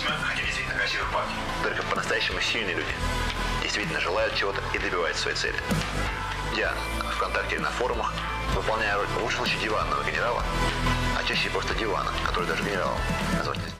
письма, хотя действительно красивые парни. Только по-настоящему сильные люди действительно желают чего-то и добиваются своей цели. Я ВКонтакте или на форумах выполняю роль в лучшем случае диванного генерала, а чаще просто дивана, который даже генералом назвать.